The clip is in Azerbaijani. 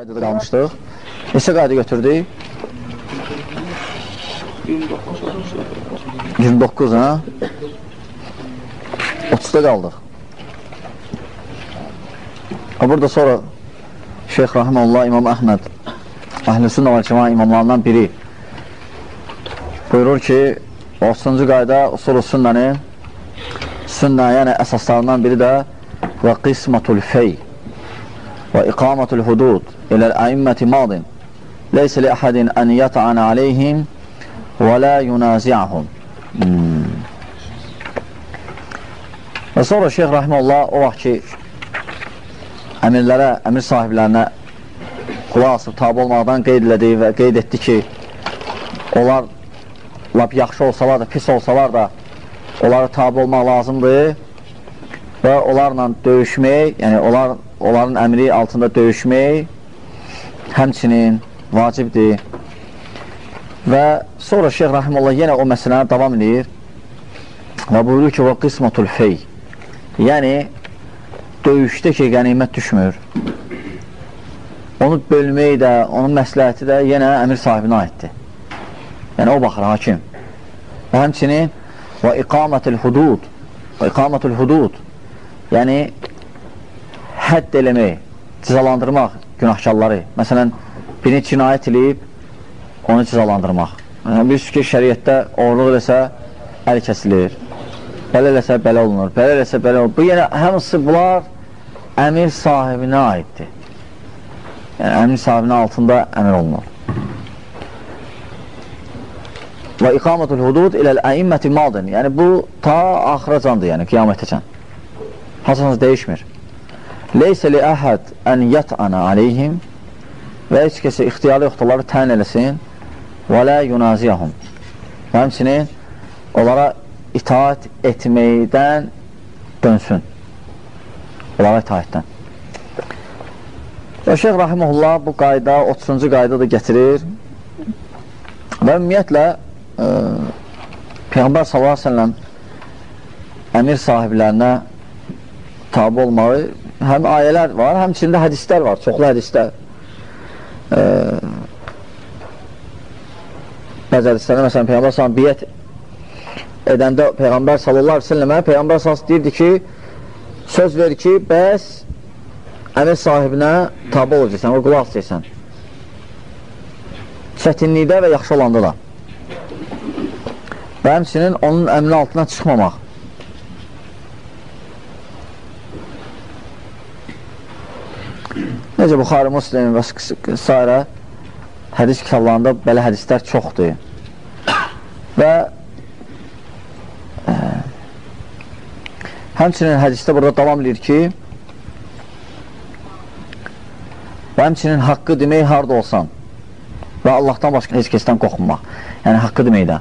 qaydada qalmışdıq. Neçə qayda götürdük? 29, hə? 30-da qaldıq. Burada sonra Şeyx Rahmanullah İmam Əhməd Əhl-i Sünnə və Cəma imamlarından biri buyurur ki 30-cu qayda usul-u sünnənin sünnə, yəni əsaslarından biri də və qismatul fey ilə əimməti madin leysə li əhədin ən yətən aleyhim və lə yunazi'ahum hmm. və sonra Şeyx Rahmanullah o vaxt ki əmirlərə, əmir sahiblərinə qulaq asıb tabi olmaqdan qeyd elədi və qeyd etdi ki, onlar lap yaxşı olsalar da, pis olsalar da onlara tabi olmaq lazımdır və onlarla döyüşmək, yəni onlar, onların əmri altında döyüşmək həmçinin vacibdir. Və sonra Şeyh Rahimullah yenə o məsələni davam edir və buyurur ki, və qismatul fey yəni döyüşdə ki, qənimət düşmür. Onu bölmək də, onun məsləhəti də yenə əmir sahibinə aiddir. Yəni, o baxır, hakim. Və həmçinin və iqamətül hudud və iqamətül hudud yəni hədd eləmək, cizalandırmaq günahkarları. Məsələn, birini cinayət eləyib, onu cizalandırmaq. Yəni, biz ki, şəriətdə oğurluq eləsə, əl kəsilir belə eləsə belə olunur, belə eləsə belə olunur. Bu yenə hamısı bunlar əmir sahibinə aiddir. Yəni, əmir sahibinin altında əmir olunur. Və iqamatul hudud iləl əimməti madin. Yəni, bu ta axıracandır, yəni qiyamətəcən. Hansınız dəyişmir. Leysə li əhəd ən yət'ana aleyhim və heç kəsə ixtiyarlı yoxdurları tən eləsin və lə yunaziyahum. Və həmçinin onlara itaat etməkdən dönsün. Onlara itaatdən. Və Şeyh Rahimullah bu qayda, 30-cu qayda da gətirir və ümumiyyətlə ə, Peyğəmbər s.ə.v əmir sahiblərinə tabi olmağı həm ayələr var, həmçində hədislər var, çoxlu hədislər. Ə, bəzi hədislərdə, məsələn, Peyğəmbər s.ə.v biyyət edəndə Peyğəmbər səlləmə Peyğəmbər sallallahu deyirdi ki, söz ver ki, bəs əmir sahibinə tabi olacaqsan, o qulaq istəyirsən. Çətinlikdə və yaxşı olanda da. Və həmçinin onun əmri altına çıxmamaq. Necə Buxarı Muslim və s. hədis kitablarında belə hədislər çoxdur. Və Həmçinin hədisdə burada davam edir ki, və həmçinin haqqı demək harada olsan və Allahdan başqa heç kəsdən qorxmaq. Yəni, haqqı deməkdə.